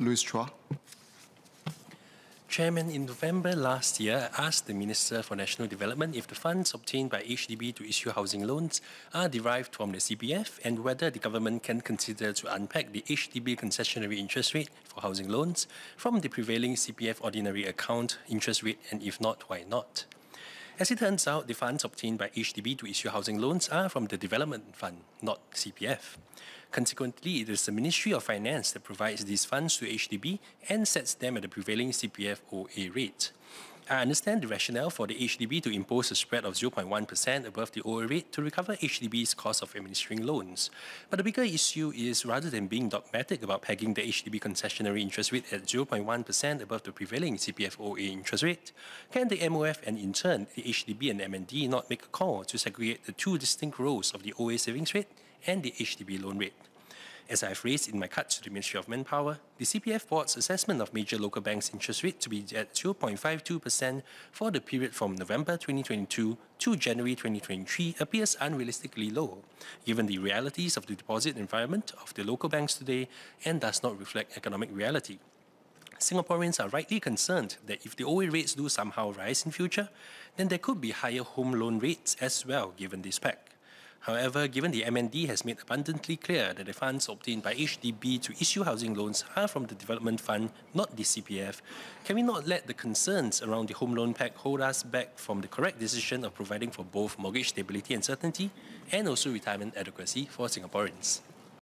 Louis Chua. Chairman, in November last year, I asked the Minister for National Development if the funds obtained by HDB to issue housing loans are derived from the CPF and whether the government can consider to unpeg the HDB concessionary interest rate for housing loans from the prevailing CPF ordinary account interest rate, and if not, why not? As it turns out, the funds obtained by HDB to issue housing loans are from the Development Fund, not CPF. Consequently, it is the Ministry of Finance that provides these funds to HDB and sets them at the prevailing CPF OA rate. I understand the rationale for the HDB to impose a spread of 0.1% above the OA rate to recover HDB's cost of administering loans. But the bigger issue is rather than being dogmatic about pegging the HDB concessionary interest rate at 0.1% above the prevailing CPF OA interest rate, can the MOF and in turn the HDB and MND not make a call to segregate the two distinct roles of the OA savings rate and the HDB loan rate? As I've raised in my cut to the Ministry of Manpower, the CPF Board's assessment of major local banks' interest rate to be at 2.52% for the period from November 2022 to January 2023 appears unrealistically low, given the realities of the deposit environment of the local banks today and does not reflect economic reality. Singaporeans are rightly concerned that if the OA rates do somehow rise in future, then there could be higher home loan rates as well given this peg. However, given the MND has made abundantly clear that the funds obtained by HDB to issue housing loans are from the Development Fund, not the CPF, can we not let the concerns around the home loan peg hold us back from the correct decision of providing for both mortgage stability and certainty and also retirement adequacy for Singaporeans?